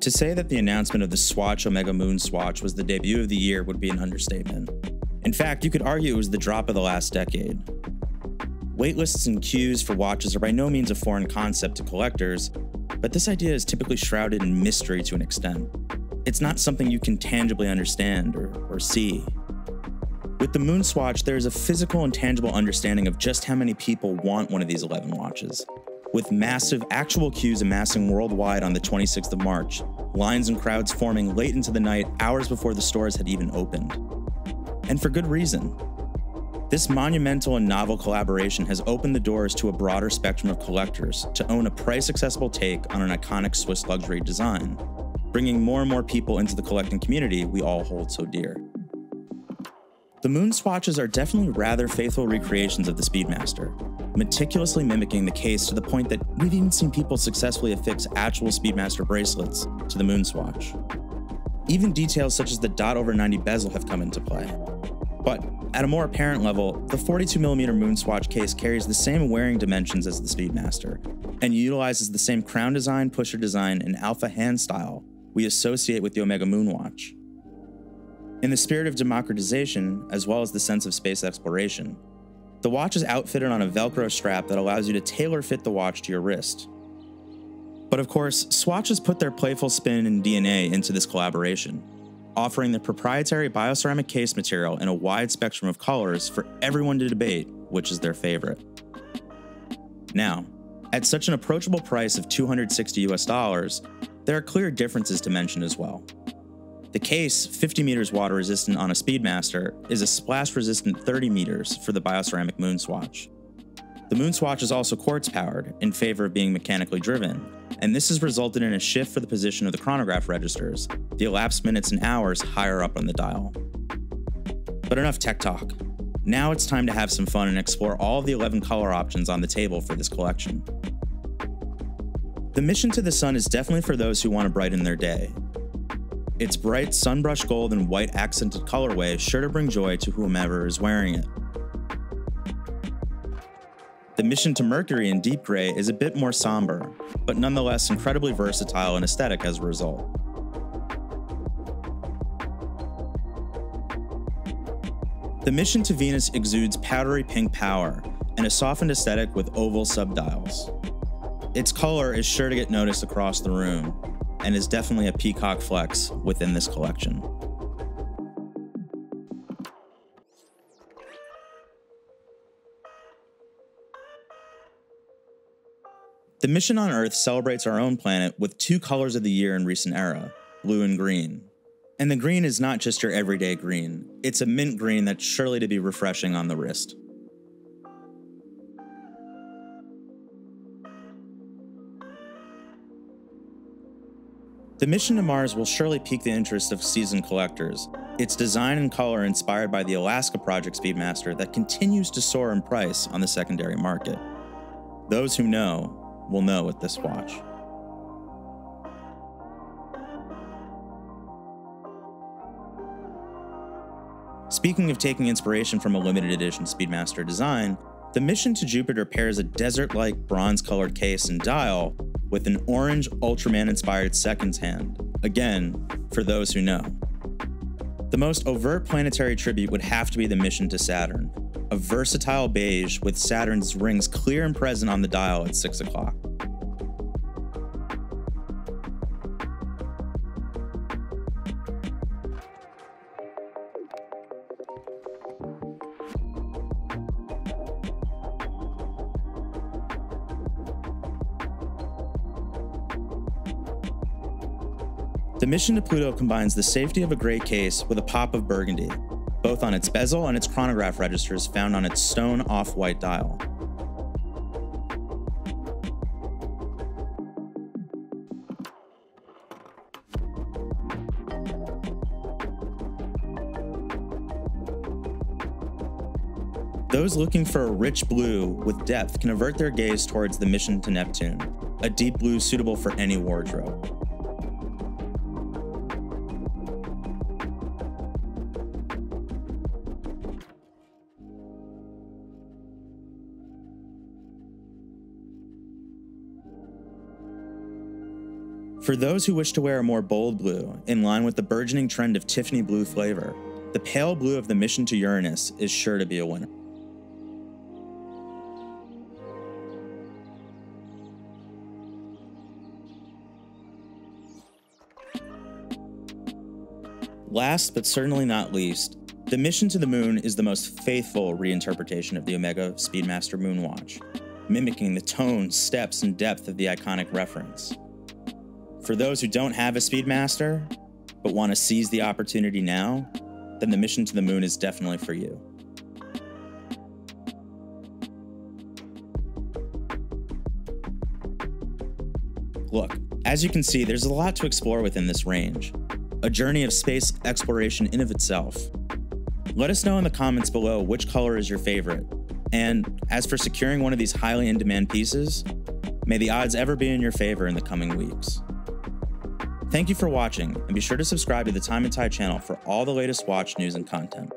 To say that the announcement of the Swatch Omega Moon Swatch was the debut of the year would be an understatement. In fact, you could argue it was the drop of the last decade. Waitlists and queues for watches are by no means a foreign concept to collectors, but this idea is typically shrouded in mystery to an extent. It's not something you can tangibly understand or, or see. With the Moon Swatch, there is a physical and tangible understanding of just how many people want one of these 11 watches. With massive actual queues amassing worldwide on the 26th of March, lines and crowds forming late into the night, hours before the stores had even opened. And for good reason. This monumental and novel collaboration has opened the doors to a broader spectrum of collectors to own a price accessible take on an iconic Swiss luxury design, bringing more and more people into the collecting community we all hold so dear. The moon swatches are definitely rather faithful recreations of the Speedmaster, meticulously mimicking the case to the point that we've even seen people successfully affix actual Speedmaster bracelets to the moon swatch. Even details such as the dot over 90 bezel have come into play. But at a more apparent level, the 42mm moon swatch case carries the same wearing dimensions as the Speedmaster, and utilizes the same crown design, pusher design, and alpha hand style we associate with the Omega Moonwatch. In the spirit of democratization, as well as the sense of space exploration, the watch is outfitted on a Velcro strap that allows you to tailor fit the watch to your wrist. But of course, swatches put their playful spin and DNA into this collaboration, offering the proprietary bioceramic case material in a wide spectrum of colors for everyone to debate which is their favorite. Now, at such an approachable price of 260 US dollars, there are clear differences to mention as well. The case, 50 meters water resistant on a Speedmaster, is a splash resistant 30 meters for the bioceramic Moon Swatch. The Moon Swatch is also quartz powered in favor of being mechanically driven, and this has resulted in a shift for the position of the chronograph registers, the elapsed minutes and hours higher up on the dial. But enough tech talk. Now it's time to have some fun and explore all the 11 color options on the table for this collection. The mission to the sun is definitely for those who want to brighten their day. Its bright sunbrush gold and white accented colorway is sure to bring joy to whomever is wearing it. The mission to Mercury in deep gray is a bit more somber, but nonetheless incredibly versatile and aesthetic as a result. The mission to Venus exudes powdery pink power and a softened aesthetic with oval subdials. Its color is sure to get noticed across the room, and is definitely a peacock flex within this collection. The mission on Earth celebrates our own planet with two colors of the year in recent era blue and green. And the green is not just your everyday green, it's a mint green that's surely to be refreshing on the wrist. The mission to Mars will surely pique the interest of seasoned collectors. Its design and color inspired by the Alaska Project Speedmaster that continues to soar in price on the secondary market. Those who know will know with this watch. Speaking of taking inspiration from a limited edition Speedmaster design, the mission to Jupiter pairs a desert like bronze colored case and dial with an orange Ultraman inspired seconds hand. Again, for those who know. The most overt planetary tribute would have to be the mission to Saturn, a versatile beige with Saturn's rings clear and present on the dial at 6 o'clock. The mission to Pluto combines the safety of a gray case with a pop of burgundy, both on its bezel and its chronograph registers found on its stone off white dial. Those looking for a rich blue with depth can avert their gaze towards the mission to Neptune, a deep blue suitable for any wardrobe. For those who wish to wear a more bold blue, in line with the burgeoning trend of Tiffany blue flavor, the pale blue of the Mission to Uranus is sure to be a winner. Last but certainly not least, the mission to the moon is the most faithful reinterpretation of the Omega Speedmaster Moonwatch, mimicking the tone, steps, and depth of the iconic reference. For those who don't have a Speedmaster, but want to seize the opportunity now, then the mission to the moon is definitely for you. Look, as you can see, there's a lot to explore within this range, a journey of space exploration in of itself. Let us know in the comments below which color is your favorite. And as for securing one of these highly in demand pieces, may the odds ever be in your favor in the coming weeks. Thank you for watching, and be sure to subscribe to the Time and Tide channel for all the latest watch news and content.